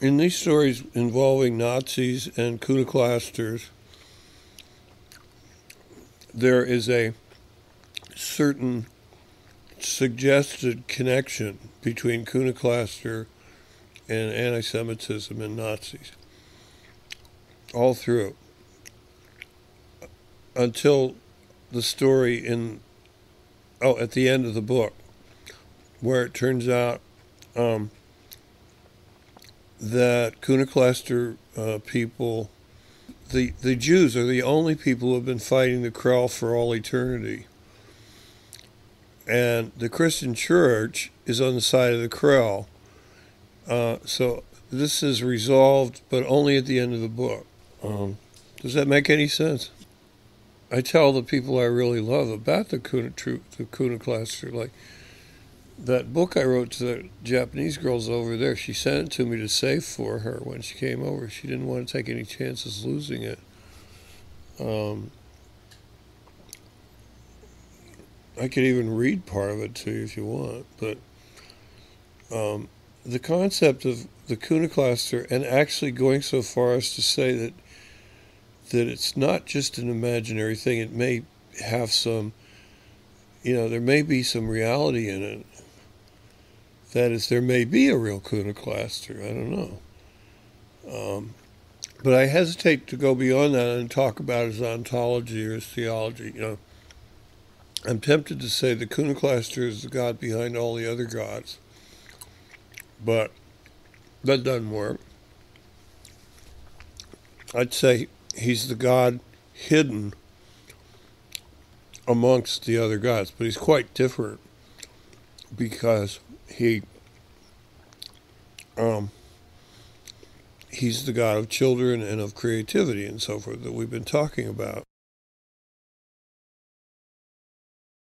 in these stories involving Nazis and Kunaclasters, there is a certain suggested connection between Kunaclaster and anti Semitism and Nazis all through until the story in oh at the end of the book where it turns out um, that Kunaclaster uh, people the the Jews are the only people who have been fighting the Krell for all eternity and the Christian church is on the side of the Krell. Uh, so this is resolved, but only at the end of the book. Um, does that make any sense? I tell the people I really love about the Kuna, the Kunaclaster, like that book I wrote to the Japanese girls over there. She sent it to me to save for her when she came over. She didn't want to take any chances losing it. Um, I could even read part of it to you if you want, but um, the concept of the Kunaclaster and actually going so far as to say that that it's not just an imaginary thing. It may have some, you know, there may be some reality in it. That is, there may be a real Kunaclaster. I don't know. Um, but I hesitate to go beyond that and talk about his ontology or his theology. You know, I'm tempted to say the Kunaclaster is the god behind all the other gods, but that doesn't work. I'd say he's the god hidden amongst the other gods, but he's quite different because he um, he's the god of children and of creativity and so forth that we've been talking about.